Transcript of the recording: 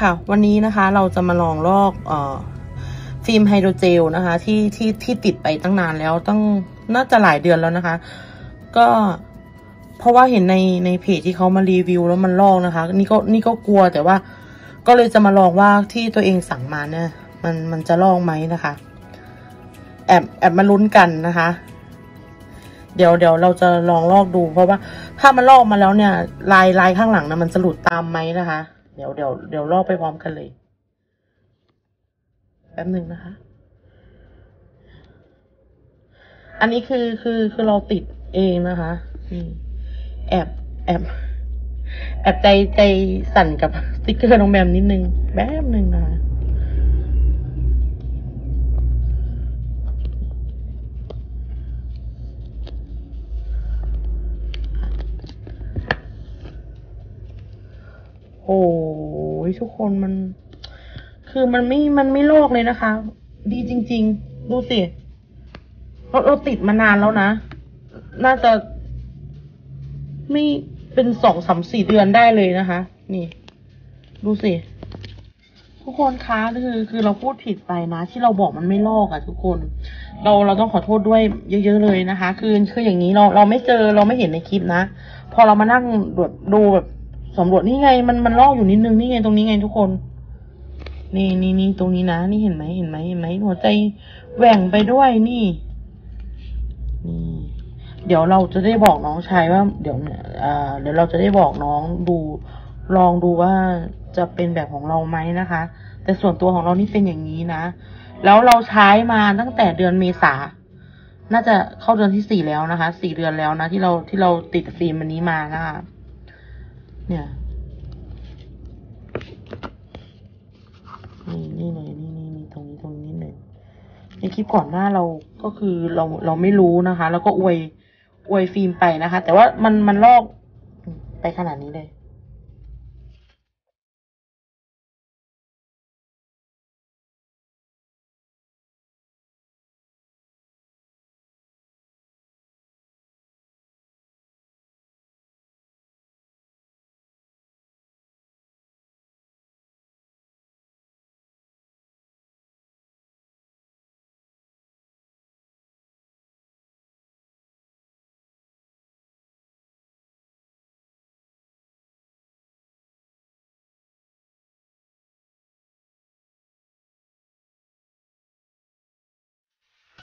ค่ะ วันนี้นะคะเราจะมาลองลอกเอ่อฟิล์มไฮโดรเจลนะคะ ที่ที่ที่ติดไปตั้งนานแล้วตั้งน่าจะหลายเดือนแล้วนะคะ ก็เพราะว่าเห็นในในเพจที่เขามารีวิวแล้วมันลอกนะคะ นี่ก็นี่ก็กลัวแต่ว่า ก็เลยจะมาลองว่าที่ตัวเองสั่งมาเนี่ย มันมันจะลอกไหมนะคะ แอบแอบมาลุ้นกันนะคะ เดี๋ยวเดี๋ยวเราจะลองลอกดู เพราะว่าถ้ามันลอกมาแล้วเนี่ย ลายลายข้างหลังนะมันจะหลุดตามไหมนะคะ เดี๋ยวเดี๋ยวเดี๋ยวลอกไปพร้อมกันเลย แป๊บหนึ่งนะคะ อันนี้คือคือคือเราติดเองนะคะนี่แอบแอบแอบใจใจสั่นกับสติกเกอร์น้องแบมนิดนึง แป๊บหนึ่งนะคะ โอ้ยทุกคนมัน คือมันไม่มันไม่โลกเลยนะคะ ดีจริง ๆ ดูสิเราเราติดมานานแล้วนะ น่าจะ ไม่เป็นสองสามสี่เดือนได้เลยนะคะ นี่ ดูสิทุกคนคะคือคือเราพูดผิดไปนะ ที่เราบอกมันไม่ลอกอะ ทุกคน เราเราต้องขอโทษด้วยเยอะๆเลยนะคะ คือคืออย่างนี้เราเราไม่เจอเราไม่เห็นในคลิปนะ พอเรามานั่งดูดูแบบ สำรวจนี่ไง มันมันลอกอยู่นิดนึงนี่ไงตรงนี้ไงทุกคน นี่นี่นี่ตรงนี้นะนี่เห็นไหมเห็นไหมเห็นไหมหัวใจแหว่งไปด้วยนี่ นี่ เดี๋ยวเราจะได้บอกน้องชายว่า เดี๋ยวเนี่ยอ่าเดี๋ยวเราจะได้บอกน้องดูลองดูว่าจะเป็นแบบของเราไหมนะคะ แต่ส่วนตัวของเรานี่เป็นอย่างนี้นะ แล้วเราใช้มาตั้งแต่เดือนเมษา น่าจะเข้าเดือนที่สี่แล้วนะคะ สี่เดือนแล้วนะที่เราที่เราติดฟิล์มอันนี้มานะคะ เนี่ย นี่นี่เลยนี่นี่นี่ตรงนี้ตรงนี้นิดหนึ่งในคลิปก่อนหน้าเราก็คือเราเราไม่รู้นะคะ แล้วก็อวยอวยฟิล์มไปนะคะ แต่ว่ามันมันลอกไปขนาดนี้เลย